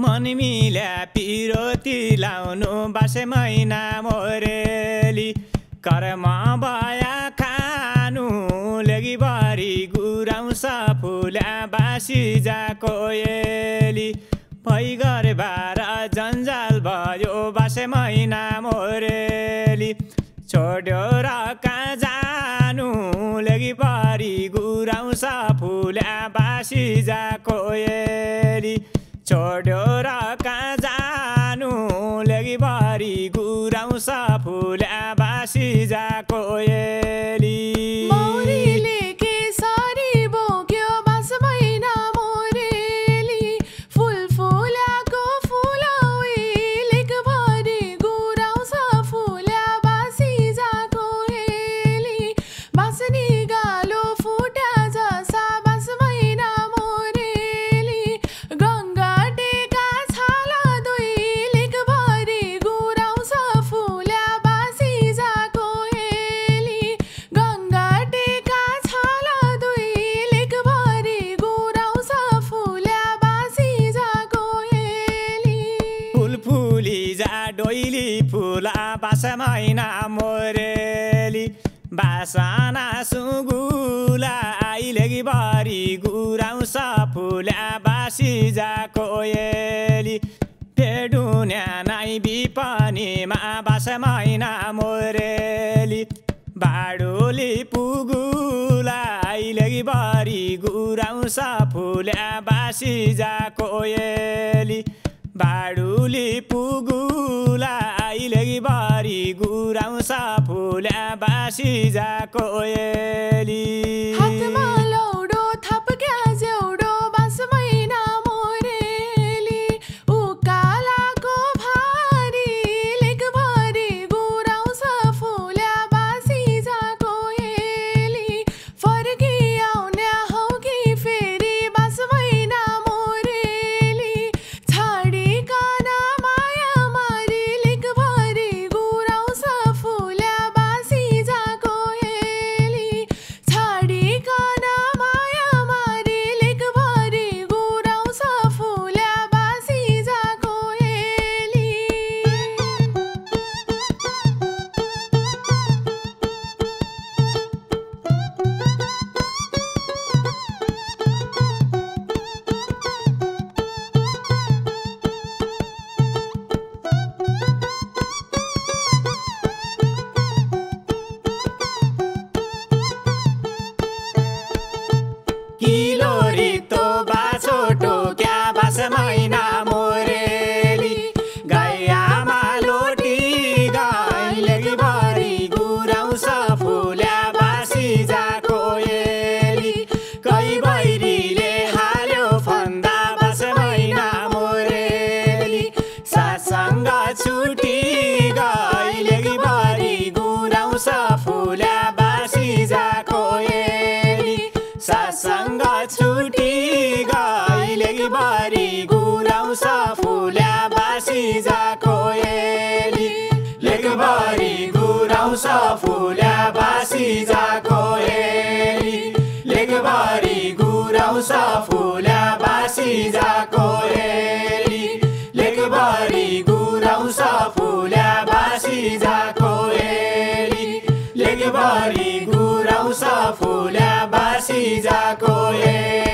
मन मिल्या पिरोती लाउनु बासे महिना मोरेली. कर्म बया खानु लेगिभरि गुराउँछ फुल्या बासी जाको एली भइगर बार जन्जाल भयो बासे महिना मोरेली. छोड्यो र कहाँ जानु लेगिभरि गुराउँछ फुल्या बासी जाको छोड्यो र कहाँ जानु लेगिभरि गुराउँछ फुल्या बासी जाको एली। बास महिना मोरेली बासना सुगुला आइलेगी भरि गुराउँछ फुल्या बासी जाको एली पेडुन्या नाइ बिपनीमा बास महिना मोरेली बाडुली पुगुला आइलेगी भरि गुराउँछ फुल्या बासी जाको एली बाडुली पुगुला गुराउँछ फुल्या बासी जाको एली महिना मोरेली गैयामा लोटी गाइलेगी भरि गुराउँछ फुल्या बासी जाको एली कै बैरीले हाल्यो फन्दा बास महिना मोरेली सासँग छुटी गइलेगी भरि गुराउँछ फुल्या बासी जाको एली सासँग छुटी लेकभरि गुराउँछ फुल्या बासी जाको एली लेकभरि गुराउँछ फुल्या बासी जाको एली लेकभरि गुराउँछ फुल्या बासी जाको एली लेकभरि गुराउँछ फुल्या बासी जाको एली